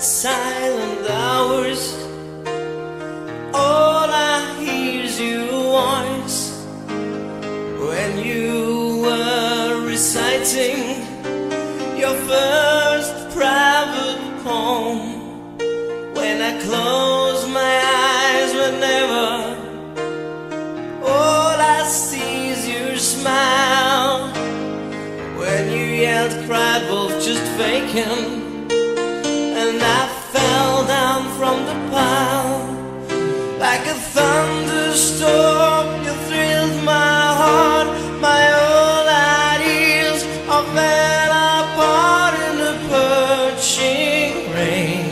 silent hours. All I hear is your voice when you were reciting your first private poem. When I close my eyes, whenever all I see is your smile. When you yelled, cried, wolf, just faking. I fell down from the pile like a thunderstorm. You thrilled my heart, my old ideals fell apart in the perching rain.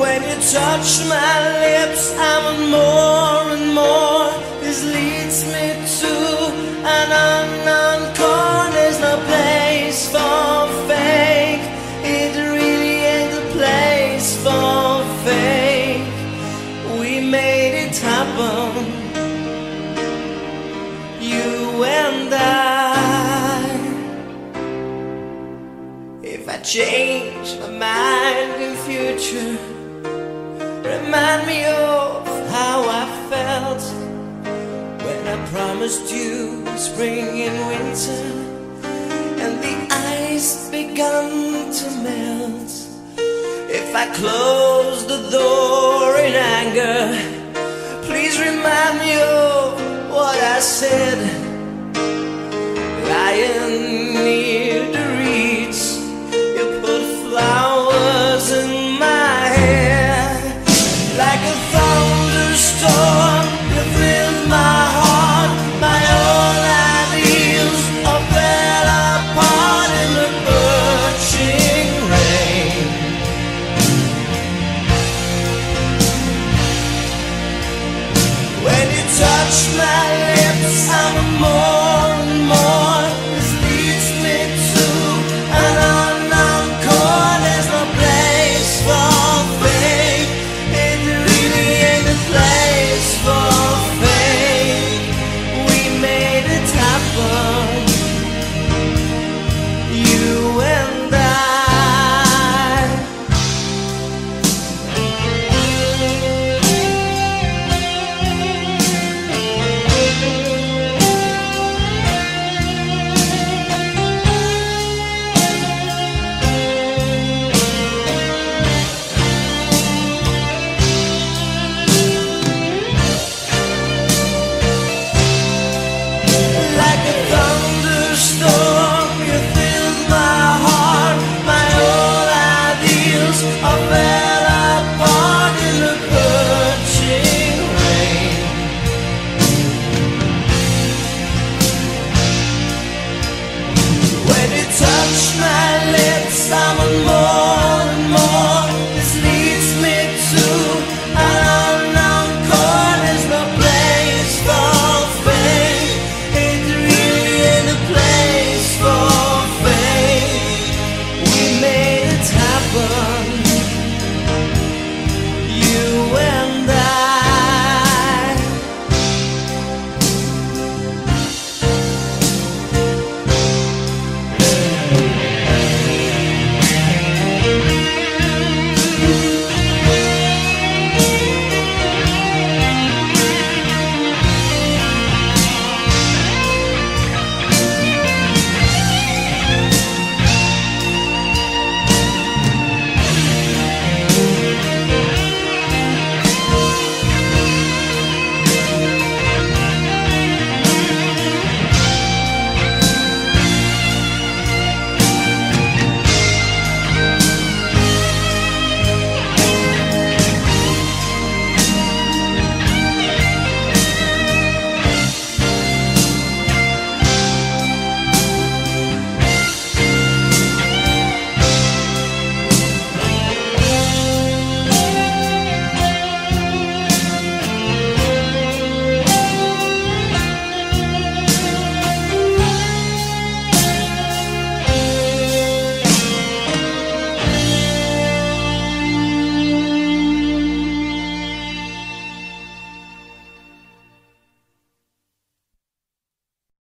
When you touch my lips, I want more and more. This leads me to happen. You and I. If I change my mind in future, remind me of how I felt when I promised you spring and winter, and the ice began to melt. If I close the door in anger, touch my lips, I'm more.